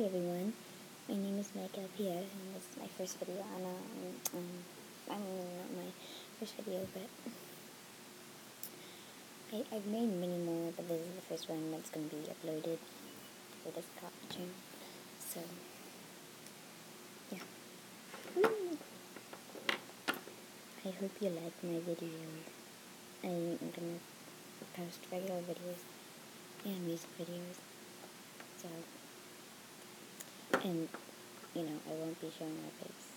Hey everyone, my name is Michael Pierre, and this is my first video. On, um, um, I mean, not my first video, but I, I've made many more, but this is the first one that's going to be uploaded for this channel, so, yeah. I hope you like my videos. I'm going to post regular videos and music videos, so and you know I won't be showing my face